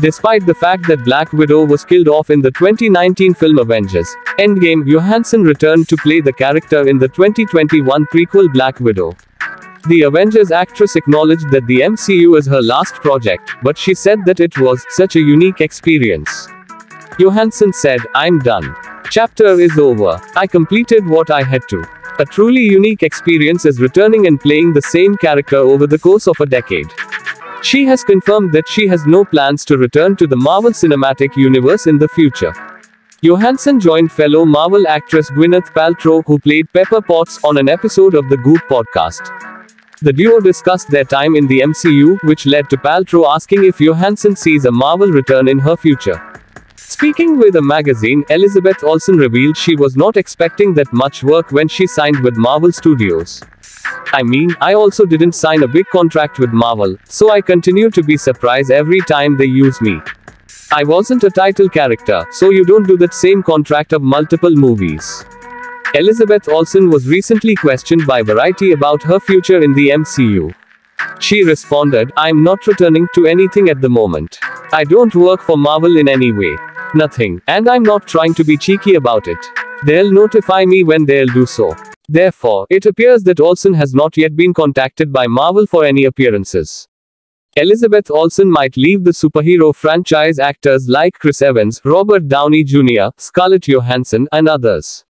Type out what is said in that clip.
Despite the fact that Black Widow was killed off in the 2019 film Avengers Endgame, Johansson returned to play the character in the 2021 prequel Black Widow. The Avengers actress acknowledged that the MCU is her last project, but she said that it was such a unique experience. Johansson said, I'm done. Chapter is over. I completed what I had to. A truly unique experience is returning and playing the same character over the course of a decade. She has confirmed that she has no plans to return to the Marvel Cinematic Universe in the future. Johansson joined fellow Marvel actress Gwyneth Paltrow, who played Pepper Potts, on an episode of the Goop podcast. The duo discussed their time in the MCU, which led to Paltrow asking if Johansson sees a Marvel return in her future. Speaking with a magazine, Elizabeth Olsen revealed she was not expecting that much work when she signed with Marvel Studios. I mean, I also didn't sign a big contract with Marvel, so I continue to be surprised every time they use me. I wasn't a title character, so you don't do that same contract of multiple movies. Elizabeth Olsen was recently questioned by Variety about her future in the MCU. She responded, I'm not returning to anything at the moment. I don't work for Marvel in any way. Nothing, and I'm not trying to be cheeky about it. They'll notify me when they'll do so. Therefore, it appears that Olsen has not yet been contacted by Marvel for any appearances. Elizabeth Olsen might leave the superhero franchise actors like Chris Evans, Robert Downey Jr., Scarlett Johansson, and others.